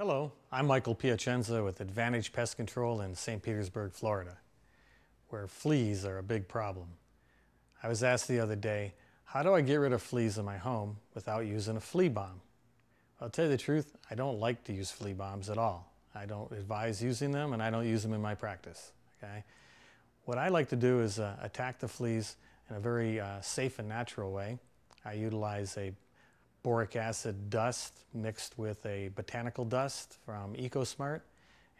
Hello, I'm Michael Piacenza with Advantage Pest Control in St. Petersburg, Florida, where fleas are a big problem. I was asked the other day, how do I get rid of fleas in my home without using a flea bomb? I'll tell you the truth, I don't like to use flea bombs at all. I don't advise using them and I don't use them in my practice. Okay? What I like to do is uh, attack the fleas in a very uh, safe and natural way. I utilize a boric acid dust mixed with a botanical dust from EcoSmart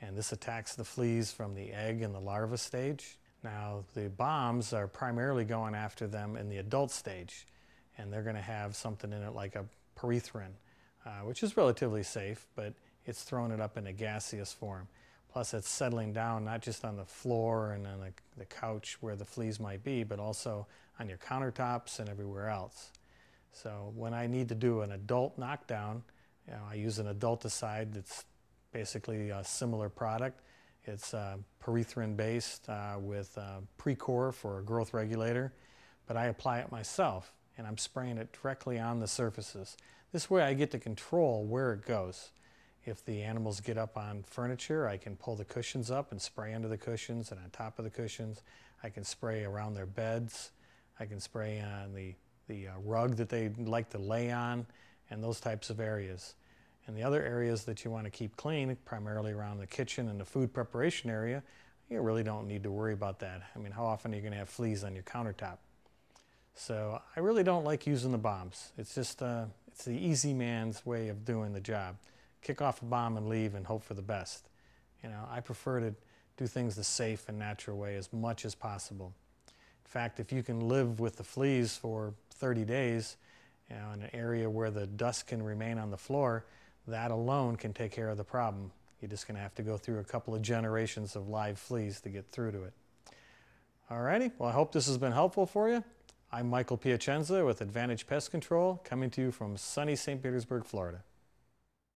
and this attacks the fleas from the egg and the larva stage. Now the bombs are primarily going after them in the adult stage and they're going to have something in it like a permethrin uh, which is relatively safe but it's throwing it up in a gaseous form. Plus it's settling down not just on the floor and on the, the couch where the fleas might be but also on your countertops and everywhere else. So when I need to do an adult knockdown, you know, I use an adulticide that's basically a similar product. It's uh, permethrin based uh, with uh, Precor for a growth regulator, but I apply it myself and I'm spraying it directly on the surfaces. This way I get to control where it goes. If the animals get up on furniture, I can pull the cushions up and spray under the cushions and on top of the cushions. I can spray around their beds. I can spray on the the uh, rug that they like to lay on, and those types of areas. And the other areas that you want to keep clean, primarily around the kitchen and the food preparation area, you really don't need to worry about that. I mean, how often are you going to have fleas on your countertop? So I really don't like using the bombs. It's just, uh, it's the easy man's way of doing the job. Kick off a bomb and leave and hope for the best. You know, I prefer to do things the safe and natural way as much as possible. In fact, if you can live with the fleas for 30 days you know, in an area where the dust can remain on the floor, that alone can take care of the problem. You're just going to have to go through a couple of generations of live fleas to get through to it. Alrighty, well I hope this has been helpful for you. I'm Michael Piacenza with Advantage Pest Control, coming to you from sunny St. Petersburg, Florida.